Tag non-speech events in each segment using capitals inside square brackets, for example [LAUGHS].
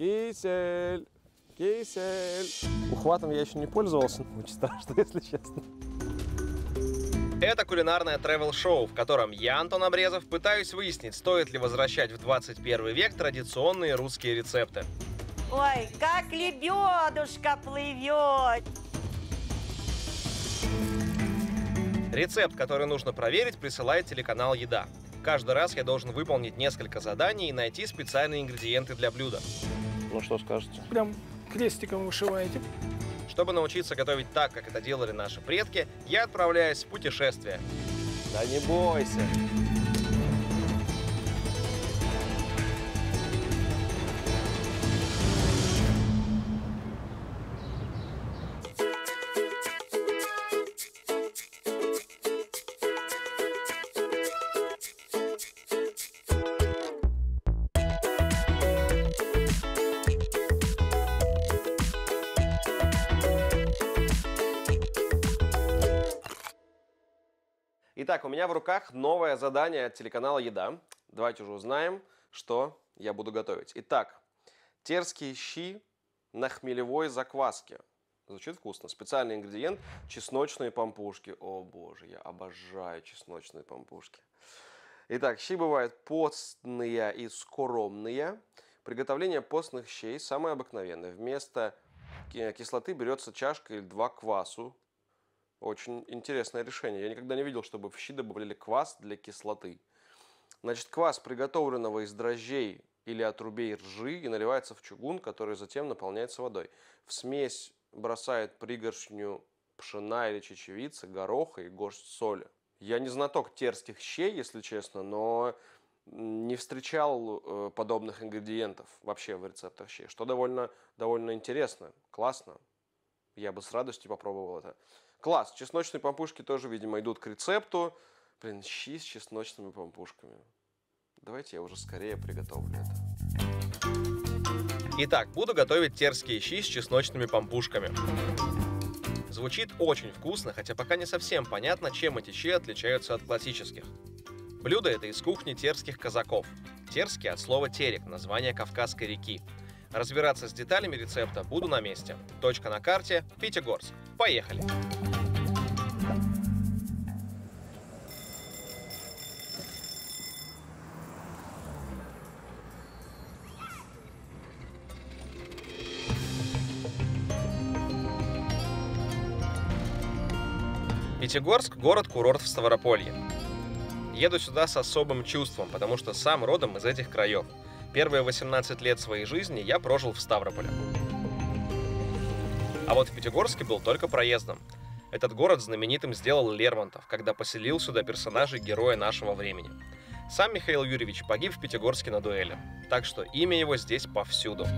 Кисель, кисель. Ухватом я еще не пользовался, очень страшно, [LAUGHS] если честно. Это кулинарное travel-шоу, в котором я, Антон Обрезов, пытаюсь выяснить, стоит ли возвращать в 21 век традиционные русские рецепты. Ой, как лебедушка плывет. Рецепт, который нужно проверить, присылает телеканал «Еда». Каждый раз я должен выполнить несколько заданий и найти специальные ингредиенты для блюда. Ну что скажете? Прям крестиком вышиваете. Чтобы научиться готовить так, как это делали наши предки, я отправляюсь в путешествие. Да не бойся. Итак, у меня в руках новое задание от телеканала «Еда». Давайте уже узнаем, что я буду готовить. Итак, терские щи на хмелевой закваске. Звучит вкусно. Специальный ингредиент – чесночные пампушки. О боже, я обожаю чесночные пампушки. Итак, щи бывают постные и скоромные. Приготовление постных щей самое обыкновенное. Вместо ки- кислоты берется чашка или два квасу. Очень интересное решение. Я никогда не видел, чтобы в щи добавляли квас для кислоты. Значит, квас приготовленного из дрожжей или отрубей ржи и наливается в чугун, который затем наполняется водой. В смесь бросают пригоршню пшена или чечевицы, гороха и горсть соли. Я не знаток терских щей, если честно, но не встречал э, подобных ингредиентов вообще в рецептах щей, что довольно, довольно интересно, классно. Я бы с радостью попробовал это. Класс, чесночные пампушки тоже, видимо, идут к рецепту. Блин, щи с чесночными пампушками. Давайте я уже скорее приготовлю это. Итак, буду готовить терские щи с чесночными пампушками. Звучит очень вкусно, хотя пока не совсем понятно, чем эти щи отличаются от классических. Блюдо это из кухни терских казаков. Терский от слова терек, название Кавказской реки. Разбираться с деталями рецепта буду на месте. Точка на карте – Пятигорск. Поехали! Пятигорск – город-курорт в Ставрополье. Еду сюда с особым чувством, потому что сам родом из этих краев. Первые 18 лет своей жизни я прожил в Ставрополе. А вот в Пятигорске был только проездом. Этот город знаменитым сделал Лермонтов, когда поселил сюда персонажей героя нашего времени. Сам Михаил Юрьевич погиб в Пятигорске на дуэли, так что имя его здесь повсюду.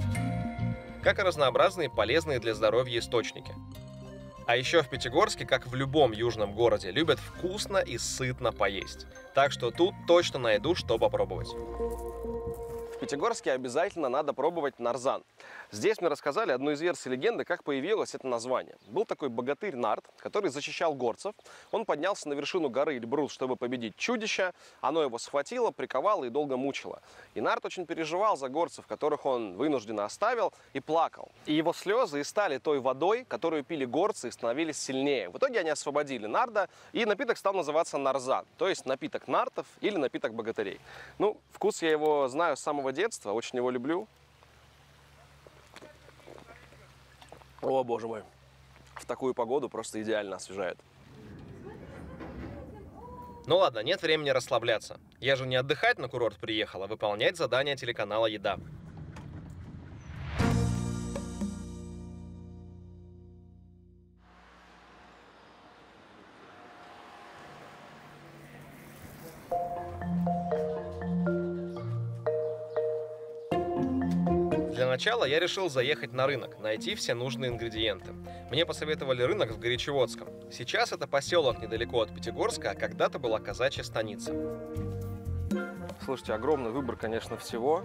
Как и разнообразные полезные для здоровья источники. А еще в Пятигорске, как в любом южном городе, любят вкусно и сытно поесть. Так что тут точно найду, что попробовать. Пятигорске обязательно надо пробовать нарзан. Здесь мне рассказали одну из версий легенды, как появилось это название. Был такой богатырь Нарт, который защищал горцев. Он поднялся на вершину горы Эльбрус, чтобы победить чудище. Оно его схватило, приковало и долго мучило. И Нарт очень переживал за горцев, которых он вынужденно оставил, и плакал. И его слезы и стали той водой, которую пили горцы и становились сильнее. В итоге они освободили Нарда, и напиток стал называться нарзан, то есть напиток нартов или напиток богатырей. Ну, вкус я его знаю с самого детства, очень его люблю. О, боже мой. В такую погоду просто идеально освежает. Ну ладно, нет времени расслабляться. Я же не отдыхать на курорт приехал, а выполнять задания телеканала «Еда». Для начала я решил заехать на рынок, найти все нужные ингредиенты. Мне посоветовали рынок в Горячеводском. Сейчас это поселок недалеко от Пятигорска, а когда-то была казачья станица. Слушайте, огромный выбор, конечно, всего.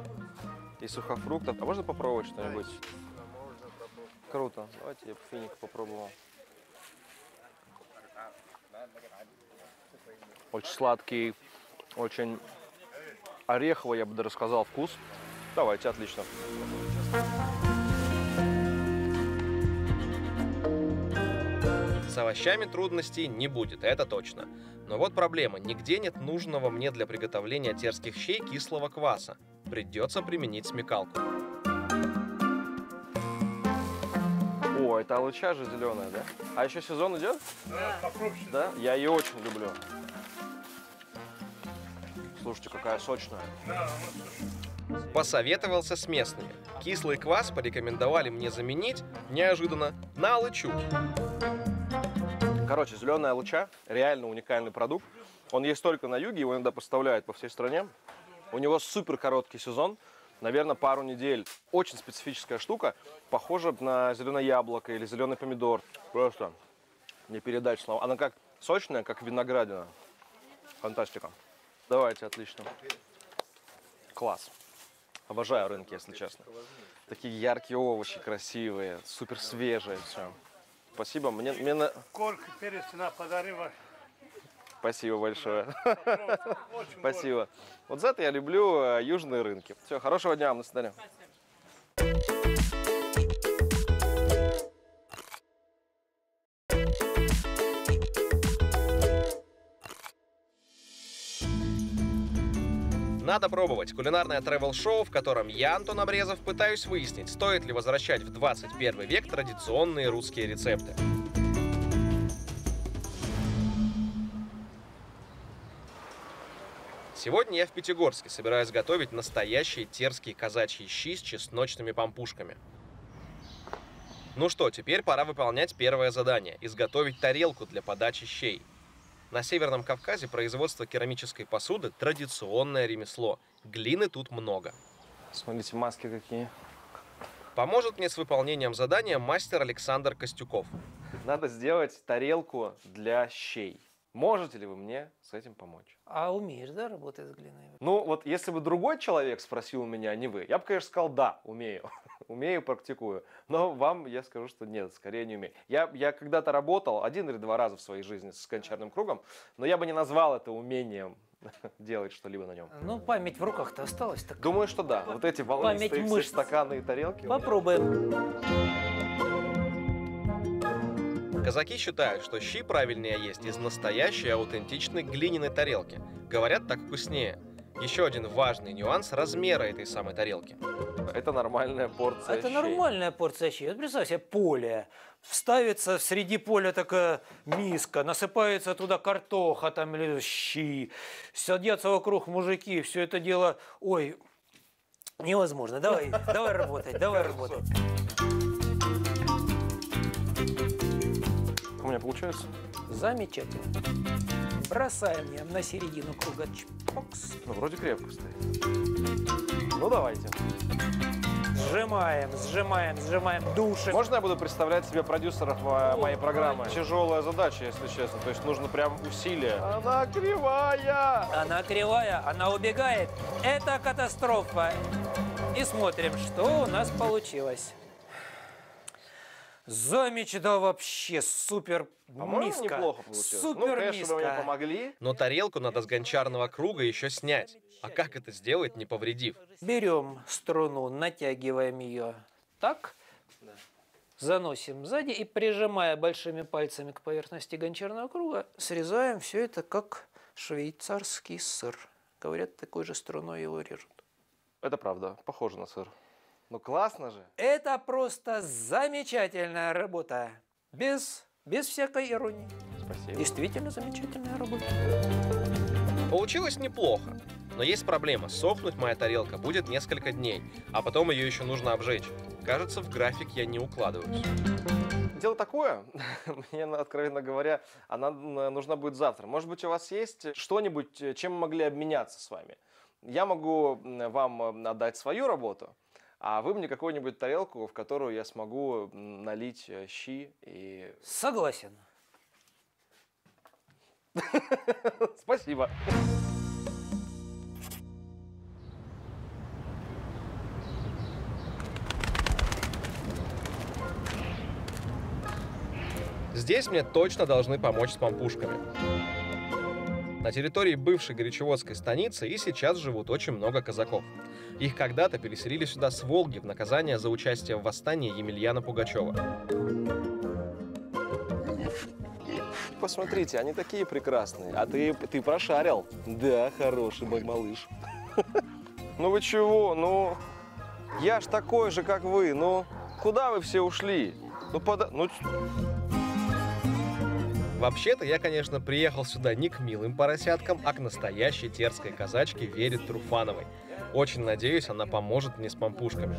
И сухофруктов. А можно попробовать что-нибудь? Круто. Давайте я финик попробовал. Очень сладкий, очень ореховый, я бы даже сказал, вкус. Давайте, отлично. С овощами трудностей не будет, это точно. Но вот проблема, нигде нет нужного мне для приготовления терских щей кислого кваса. Придется применить смекалку. О, это алыча же зеленая, да? А еще сезон идет? Да, покрупче. Да? Я ее очень люблю. Слушайте, какая сочная. Да, Посоветовался с местными. Кислый квас порекомендовали мне заменить, неожиданно, на алычу. Короче, зеленая луча реально уникальный продукт. Он есть только на юге, его иногда поставляют по всей стране. У него супер короткий сезон, наверное, пару недель. Очень специфическая штука, похожа на зеленое яблоко или зеленый помидор. Просто не передать слова. Она как сочная, как виноградина. Фантастика. Давайте, отлично. Класс. Обожаю рынки, если честно. Такие яркие овощи, красивые, супер свежие все. Спасибо. Мне, мне на- Сколько перец цена подарила. Спасибо большое. [LAUGHS] Спасибо. Вот за это я люблю э, южные рынки. Все, хорошего дня вам, до свидания. Надо пробовать. Кулинарное тревел-шоу, в котором я, Антон Обрезов, пытаюсь выяснить, стоит ли возвращать в 21 век традиционные русские рецепты. Сегодня я в Пятигорске собираюсь готовить настоящие терские казачьи щи с чесночными пампушками. Ну что, теперь пора выполнять первое задание – изготовить тарелку для подачи щей. На Северном Кавказе производство керамической посуды – традиционное ремесло. Глины тут много. Смотрите, маски какие. Поможет мне с выполнением задания мастер Александр Костюков. Надо сделать тарелку для щей. Можете ли вы мне с этим помочь? А умеешь, да, работать с глиной? Ну, вот если бы другой человек спросил у меня, а не вы, я бы, конечно, сказал, да, умею. [LAUGHS] умею, практикую. Но вам я скажу, что нет, скорее не умею. Я, я когда-то работал один или два раза в своей жизни с гончарным кругом, но я бы не назвал это умением [LAUGHS] делать что-либо на нем. Ну, память в руках-то осталась так. Думаю, что да. Вот эти волнистые Память все мышц. стаканы и тарелки. Попробуем. Казаки считают, что щи правильнее есть из настоящей аутентичной глиняной тарелки. Говорят, так вкуснее. Еще один важный нюанс размера этой самой тарелки. Это нормальная порция Это щей. нормальная порция щей. Вот представь себе поле. Вставится среди поля такая миска, насыпается туда картоха там или щи. Садятся вокруг мужики, все это дело, ой, невозможно. Давай, давай работать, давай работать. Меня получается? Замечательно. Бросаем я на середину круга. Чпокс. Ну, вроде крепко стоит. Ну, давайте. Сжимаем, сжимаем, сжимаем, душим. Можно я буду представлять себе продюсеров э, моей программы? Тяжелая задача, если честно. То есть нужно прям усилие. Она кривая! Она кривая, она убегает. Это катастрофа. И смотрим, что у нас получилось. Замечательно вообще, супер миска. неплохо получилось. Супер ну, конечно, вы мне миска. помогли. Но тарелку надо с гончарного круга еще снять. А как это сделать, не повредив? Берем струну, натягиваем ее так, заносим сзади и прижимая большими пальцами к поверхности гончарного круга, срезаем все это как швейцарский сыр. Говорят, такой же струной его режут. Это правда, похоже на сыр. Ну, классно же. Это просто замечательная работа. Без, без всякой иронии. Спасибо. Действительно замечательная работа. Получилось неплохо. Но есть проблема. Сохнуть моя тарелка будет несколько дней, а потом ее еще нужно обжечь. Кажется, в график я не укладываюсь. Дело такое, [LAUGHS] мне, откровенно говоря, она м, нужна будет завтра. Может быть, у вас есть что-нибудь, э, чем мы могли обменяться с вами? Я могу вам э, отдать свою работу, а вы мне какую-нибудь тарелку, в которую я смогу налить э, щи и... Согласен. [LAUGHS] Спасибо. Здесь мне точно должны помочь с пампушками. На территории бывшей Горячеводской станицы и сейчас живут очень много казаков. Их когда-то переселили сюда с Волги в наказание за участие в восстании Емельяна Пугачева. посмотрите, они такие прекрасные. А ты, ты прошарил. Да, хороший мой малыш. [LAUGHS] Ну вы чего? Ну, я ж такой же, как вы. Ну, куда вы все ушли? Ну, пода... ну Вообще-то я, конечно, приехал сюда не к милым поросяткам, а к настоящей терской казачке Вере Труфановой. Очень надеюсь, она поможет мне с пампушками.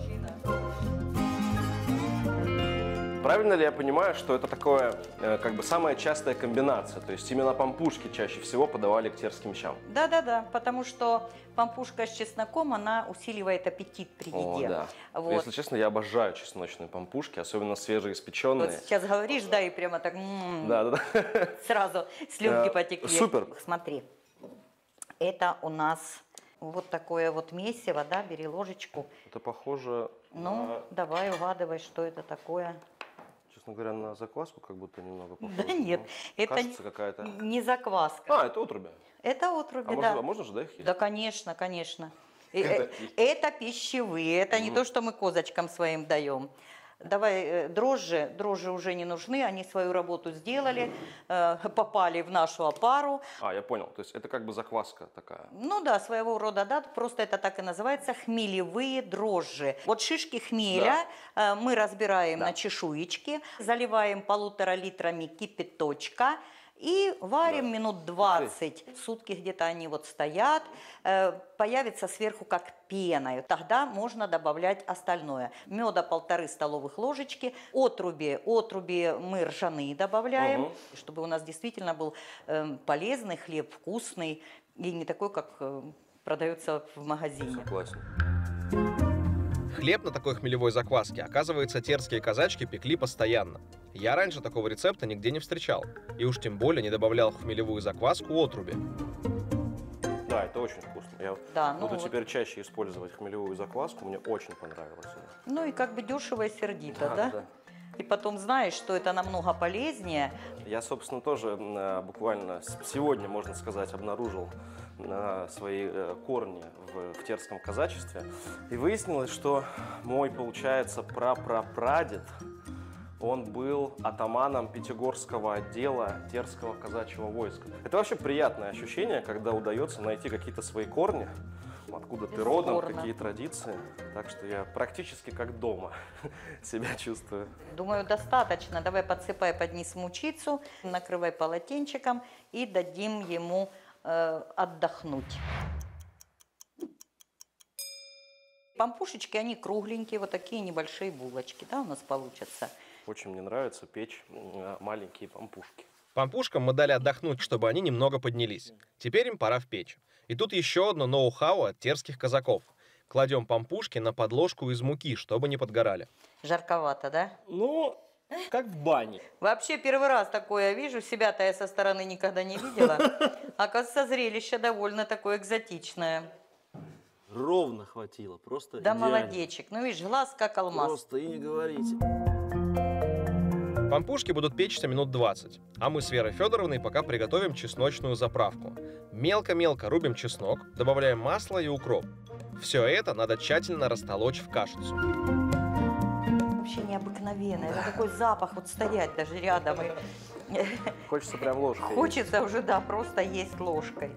Правильно ли я понимаю, что это такое, э, как бы, самая частая комбинация? То есть именно пампушки чаще всего подавали к терским щам? Да-да-да, потому что пампушка с чесноком, она усиливает аппетит при О, еде. да. Вот. Если честно, я обожаю чесночные пампушки, особенно свежеиспеченные. Вот сейчас говоришь, да, и прямо так Да, да, да. сразу слюнки Э, потекли. супер. Смотри, это у нас вот такое вот месиво, да, бери ложечку. Это похоже, Ну, на, давай угадывай, что это такое. честно говоря, на закваску как будто немного похоже. Да нет, Ну, это Кажется, какая-то... не закваска. А, это отруби. Это отруби, А да. можно, а можно же, да, их есть? Да, конечно, конечно. Это э, Это пищевые, это не то, что мы козочкам своим даем. Давай э, дрожжи, дрожжи уже не нужны, они свою работу сделали, э, попали в нашу опару. А, я понял. То есть это как бы закваска такая. Ну да, своего рода, да, просто это так и называется, хмелевые дрожжи. Вот шишки хмеля э, мы разбираем Да. на чешуечки, заливаем полутора литрами кипяточка и варим Да. минут 20. Сутки где-то они вот стоят, э, появится сверху как пена. Тогда можно добавлять остальное. Меда полторы столовых ложечки, отруби, отруби мы ржаные добавляем, Мгм. чтобы у нас действительно был э, полезный хлеб, вкусный и не такой, как э, продается в магазине. Согласен. Хлеб на такой хмелевой закваске, оказывается, терские казачки пекли постоянно. Я раньше такого рецепта нигде не встречал. И уж тем более не добавлял в хмелевую закваску отруби. Да, это очень вкусно. Я Да, ну буду вот. теперь чаще использовать хмелевую закваску. Мне очень понравилось. она. Ну и как бы дешево и сердито, да? И потом знаешь, что это намного полезнее. Я, собственно, тоже э, буквально сегодня, можно сказать, обнаружил э, свои э, корни в, в терском казачестве. И выяснилось, что мой, получается, прапрапрадед, он был атаманом Пятигорского отдела Терского казачьего войска. Это вообще приятное ощущение, когда удается найти какие-то свои корни, откуда ты родом, Бесспорно. какие традиции. Так что я практически как дома [LAUGHS] себя чувствую. Думаю, достаточно. Давай подсыпай под низ мучицу, накрывай полотенчиком и дадим ему э, отдохнуть. Пампушечки, они кругленькие, вот такие небольшие булочки, да, у нас получатся. Очень мне нравится печь м, маленькие пампушки. Пампушкам мы дали отдохнуть, чтобы они немного поднялись. Теперь им пора в печь. И тут еще одно ноу-хау от терских казаков. Кладем пампушки на подложку из муки, чтобы не подгорали. Жарковато, да? Ну, как в бане. Вообще первый раз такое вижу, себя-то я со стороны никогда не видела. [LAUGHS] Оказывается, зрелище довольно такое экзотичное. Ровно хватило, просто Да идеально. молодечек, ну видишь, глаз как алмаз. Просто и не говорите. Пампушки будут печься минут 20, а мы с Верой Федоровной пока приготовим чесночную заправку. Мелко-мелко рубим чеснок, добавляем масло и укроп. Все это надо тщательно растолочь в кашицу. Вообще необыкновенно. Это такой запах, вот стоять даже рядом. И [LAUGHS] Хочется прям ложкой. Хочется уже, да, просто есть ложкой.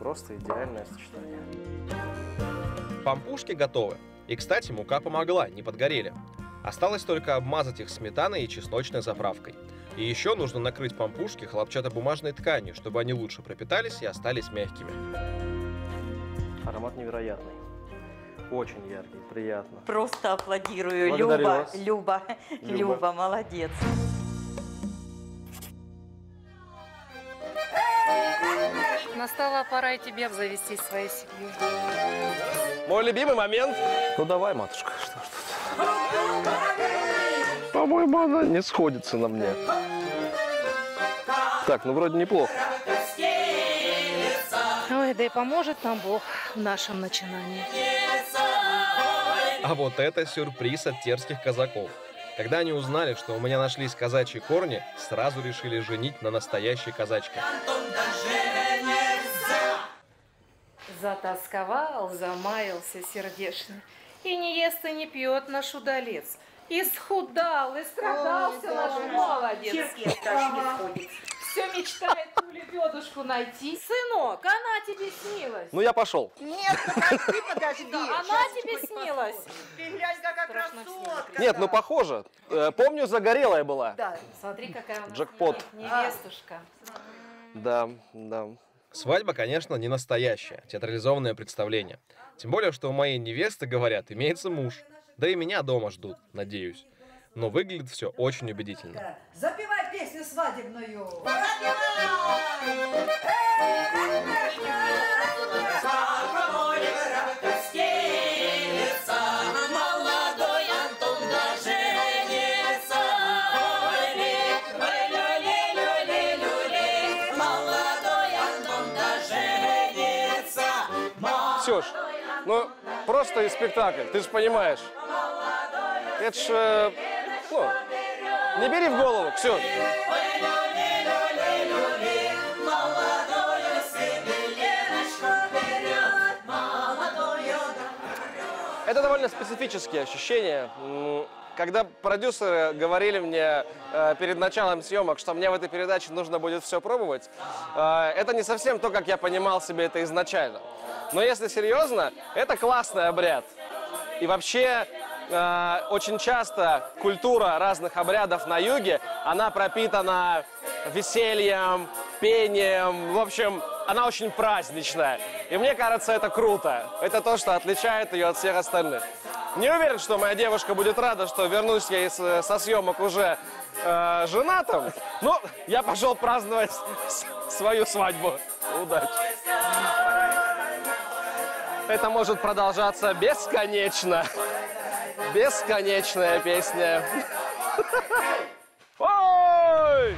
Просто идеальное сочетание. Пампушки готовы. И, кстати, мука помогла, не подгорели. Осталось только обмазать их сметаной и чесночной заправкой. И еще нужно накрыть пампушки хлопчатобумажной тканью, чтобы они лучше пропитались и остались мягкими. Аромат невероятный. Очень яркий, приятно. Просто аплодирую. Благодарю Люба, вас. Люба, Люба. Люба, молодец. Настала пора и тебе обзавестись своей семьей. Мой любимый момент. Ну давай, матушка, что ж тут. По-моему, она не сходится на мне. Так, ну вроде неплохо. Ой, да и поможет нам Бог в нашем начинании. А вот это сюрприз от терских казаков. Когда они узнали, что у меня нашлись казачьи корни, сразу решили женить на настоящей казачке. Затасковал, замаялся сердечно. И не ест, и не пьет наш удалец. Исхудал, истрадался наш молодец. Все мечтает ту лебедушку найти. Сынок, она тебе снилась. Ну, я пошел. Нет, подожди, подожди. Она тебе снилась. Ты глянь, какая Страшно красотка. Нет, ну, похоже. Э, Помню, загорелая была. Да. Смотри, какая у нас Джекпот. невестушка. Да, да. Свадьба, конечно, не настоящая, театрализованное представление. Тем более, что у моей невесты, говорят, имеется муж. Да и меня дома ждут, надеюсь. Но выглядит все очень убедительно. Запевай песню свадебную. Просто и спектакль, ты же понимаешь. Это ж, э, ну, не бери в голову, Ксюш. Это довольно специфические ощущения. Когда продюсеры говорили мне э, перед началом съемок, что мне в этой передаче нужно будет все пробовать, э, это не совсем то, как я понимал себе это изначально. Но если серьезно, это классный обряд. И вообще, э, очень часто культура разных обрядов на юге, она пропитана весельем, пением, в общем, она очень праздничная. И мне кажется, это круто. Это то, что отличает ее от всех остальных. Не уверен, что моя девушка будет рада, что вернусь я из, э, со съемок уже э, женатым. Но я пошел праздновать свою свадьбу. Удачи. Это может продолжаться бесконечно. Бесконечная песня. [LAUGHS] Ой!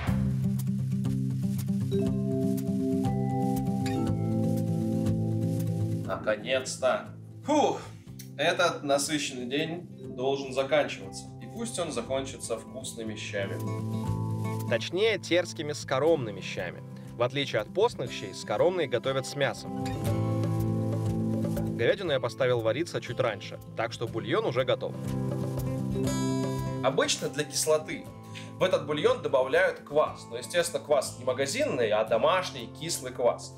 Наконец-то. Фух, этот насыщенный день должен заканчиваться. И пусть он закончится вкусными щами. Точнее, терскими скоромными щами. В отличие от постных щей, скоромные готовят с мясом. Говядину я поставил вариться чуть раньше, так что бульон уже готов. Обычно для кислоты в этот бульон добавляют квас. Но, естественно, квас не магазинный, а домашний кислый квас.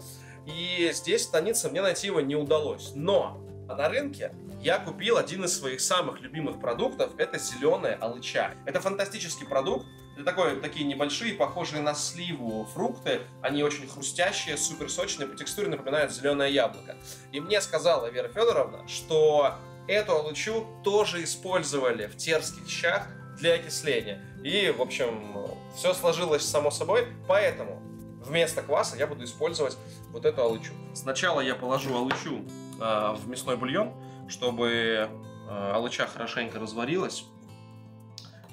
И здесь в станице мне найти его не удалось. Но на рынке я купил один из своих самых любимых продуктов. Это зеленая алыча. Это фантастический продукт. Это такой, такие небольшие, похожие на сливу фрукты. Они очень хрустящие, супер сочные, по текстуре напоминают зеленое яблоко. И мне сказала Вера Федоровна, что эту алычу тоже использовали в терских щах для окисления. И, в общем, все сложилось само собой, поэтому вместо кваса я буду использовать вот эту алычу. Сначала я положу алычу э, в мясной бульон, чтобы э, алыча хорошенько разварилась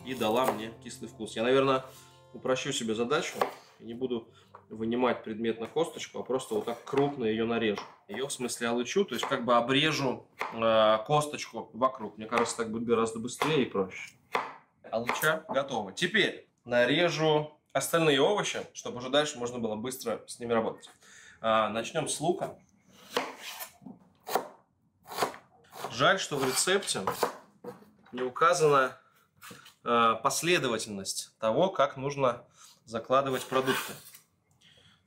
и дала мне кислый вкус. Я, наверное, упрощу себе задачу и не буду вынимать предмет на косточку, а просто вот так крупно ее нарежу. Ее в смысле алычу, то есть как бы обрежу э, косточку вокруг. Мне кажется, так будет гораздо быстрее и проще. Алыча готова. Теперь нарежу остальные овощи, чтобы уже дальше можно было быстро с ними работать. А, начнем с лука. Жаль, что в рецепте не указана э, последовательность того, как нужно закладывать продукты.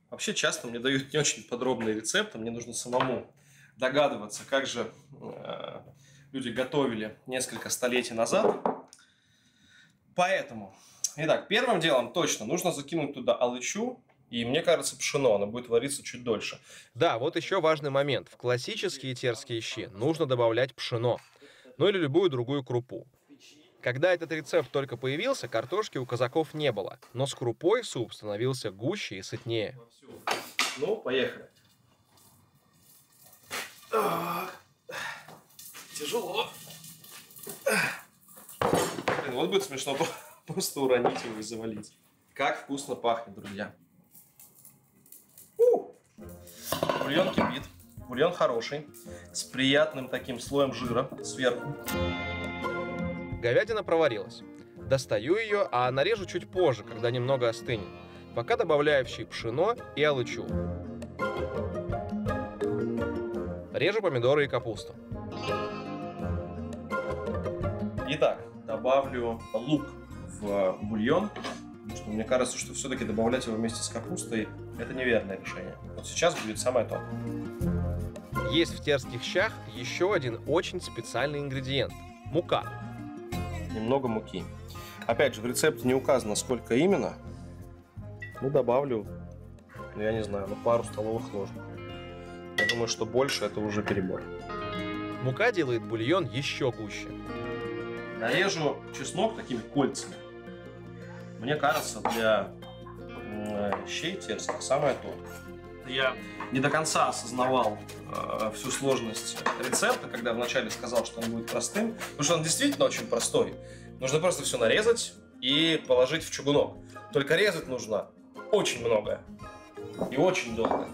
Вообще часто мне дают не очень подробные рецепты, мне нужно самому догадываться, как же э, люди готовили несколько столетий назад. Поэтому, итак, первым делом точно нужно закинуть туда алычу, и мне кажется, пшено, оно будет вариться чуть дольше. Да, вот еще важный момент. В классические терские щи нужно добавлять пшено. Ну или любую другую крупу. Когда этот рецепт только появился, картошки у казаков не было. Но с крупой суп становился гуще и сытнее. Ну, поехали. Тяжело. Блин, вот будет смешно [LAUGHS] просто уронить его и завалить. Как вкусно пахнет, друзья. Бульон кипит. Бульон хороший. С приятным таким слоем жира сверху. Говядина проварилась. Достаю ее, а нарежу чуть позже, когда немного остынет. Пока добавляю в щи пшено и алычу. Режу помидоры и капусту. Итак, добавлю лук в бульон, что мне кажется, что все-таки добавлять его вместе с капустой – это неверное решение. Вот сейчас будет самое то. Есть в терских щах еще один очень специальный ингредиент – мука. Немного муки. Опять же, в рецепте не указано, сколько именно. Ну, добавлю, ну, я не знаю, ну, пару столовых ложек. Я думаю, что больше это уже перебор. Мука делает бульон еще гуще. Нарежу чеснок такими кольцами. Мне кажется, для щей терских самое то. Я не до конца осознавал э, всю сложность рецепта, когда вначале сказал, что он будет простым, потому что он действительно очень простой. Нужно просто все нарезать и положить в чугунок. Только резать нужно очень много и очень долго.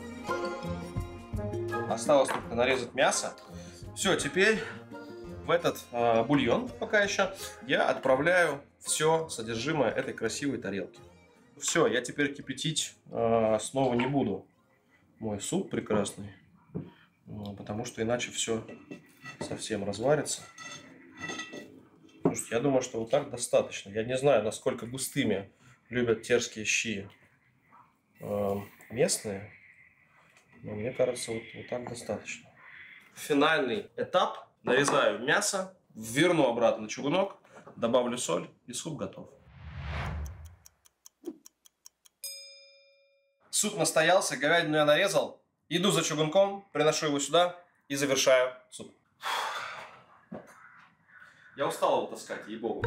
Осталось только нарезать мясо. Все, теперь в этот э, бульон пока еще я отправляю все содержимое этой красивой тарелки. Все, я теперь кипятить э, снова не буду мой суп прекрасный, потому что иначе все совсем разварится. Я думаю, что вот так достаточно. Я не знаю, насколько густыми любят терские щи э, местные, но мне кажется, вот, вот так достаточно. Финальный этап. Нарезаю мясо, верну обратно на чугунок, добавлю соль и суп готов. Суп настоялся, говядину я нарезал. Иду за чугунком, приношу его сюда и завершаю суп. Я устал его таскать, ей-богу.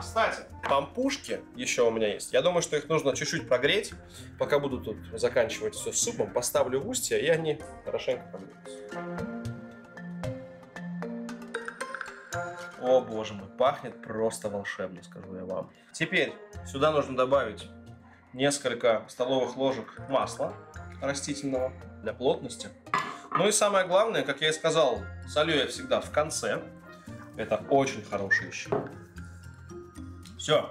Кстати, пампушки еще у меня есть. Я думаю, что их нужно чуть-чуть прогреть. Пока буду тут заканчивать все с супом, поставлю в устье, и они хорошенько прогреются. О боже мой, пахнет просто волшебно, скажу я вам. Теперь сюда нужно добавить несколько столовых ложек масла растительного для плотности. Ну и самое главное, как я и сказал, солю я всегда в конце. Это очень хороший щи. Все.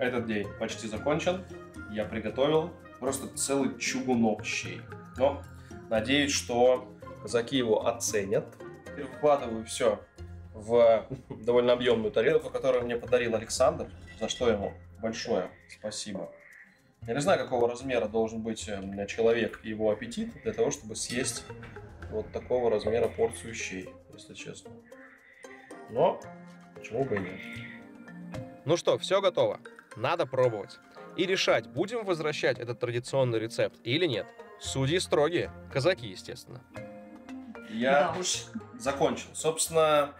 Этот день почти закончен. Я приготовил просто целый чугунок щей. Но надеюсь, что казаки его оценят. И вкладываю все в довольно объемную тарелку, которую мне подарил Александр, за что ему большое спасибо. Я не знаю, какого размера должен быть э, человек и его аппетит для того, чтобы съесть вот такого размера порцию щей, если честно. Но почему бы и нет. Ну что, все готово. Надо пробовать. И решать, будем возвращать этот традиционный рецепт или нет. Судьи строгие. Казаки, естественно. Я Да уж. закончил. Собственно,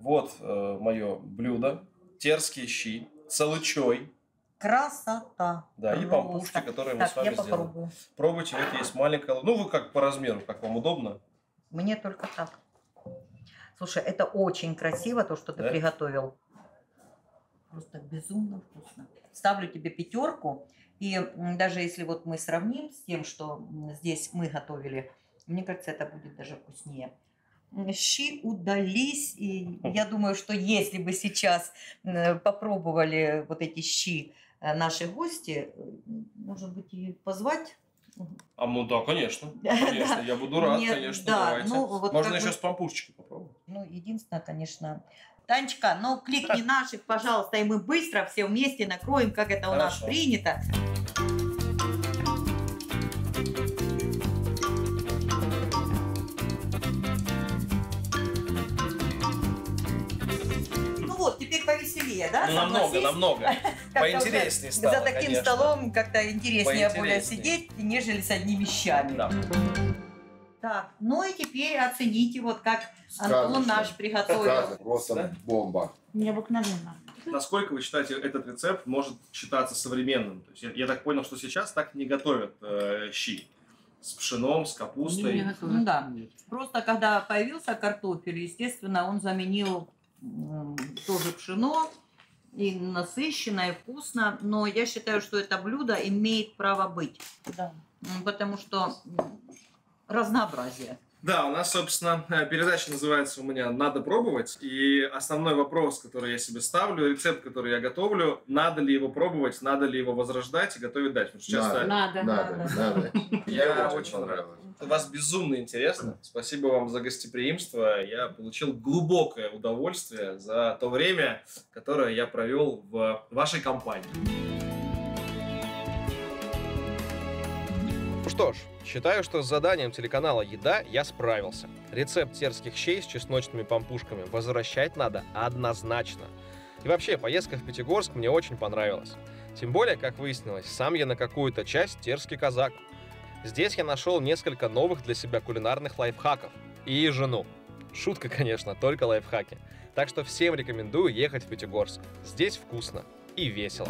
вот э, мое блюдо. Терские щи, целычой, Красота. да, и Просто. пампушки, которые мы Так, с вами я сделали. попробую. Пробуйте, вот есть маленькая... Ну, вы как по размеру, как вам удобно. Мне только так. Слушай, это очень красиво, то, что ты Да? приготовил. Просто безумно вкусно. Ставлю тебе пятерку. И даже если вот мы сравним с тем, что здесь мы готовили, мне кажется, это будет даже вкуснее. Щи удались, и я [LAUGHS] думаю, что если бы сейчас э, попробовали вот эти щи э, наши гости, э, может быть, и позвать А ну да, конечно. [LAUGHS] Конечно, я буду рад, Нет, конечно. да, давайте. ну, вот Можно еще бы- с пампушечкой попробовать. Ну, единственное, конечно... Танечка, ну кликни [LAUGHS] наших, пожалуйста, и мы быстро все вместе накроем, как это у нас Хорошо. принято. Ну вот, теперь повеселее, да? Ну, намного, Согласись? намного. [LAUGHS] Поинтереснее стало, За таким конечно. столом как-то интереснее более сидеть, нежели с одними щами. Да. Так, ну и теперь оцените, вот как Антон Сказочно. наш приготовил. Сказка, Просто Да? бомба. Необыкновенно. Насколько вы считаете, этот рецепт может считаться современным? То есть я, я так понял, что сейчас так не готовят э, щи. С пшеном, с капустой. Ну да. Просто когда появился картофель, естественно, он заменил м, тоже пшено, и насыщенно, и вкусно. Но я считаю, что это блюдо имеет право быть. Да. Потому что разнообразие. Да, у нас, собственно, э, передача называется у меня «Надо пробовать». И основной вопрос, который я себе ставлю, рецепт, который я готовлю, надо ли его пробовать, надо ли его возрождать и готовить дальше. Потому что часто... Надо, надо, надо. [LAUGHS] Я очень понравилось. Вас безумно интересно. Спасибо вам за гостеприимство. Я получил глубокое удовольствие за то время, которое я провел в вашей компании. Что ж, считаю, что с заданием телеканала «Еда» я справился. Рецепт терских щей с чесночными пампушками возвращать надо однозначно. И вообще, поездка в Пятигорск мне очень понравилась. Тем более, как выяснилось, сам я на какую-то часть терский казак. Здесь я нашел несколько новых для себя кулинарных лайфхаков. И жену. Шутка, конечно, только лайфхаки. Так что всем рекомендую ехать в Пятигорск. Здесь вкусно и весело.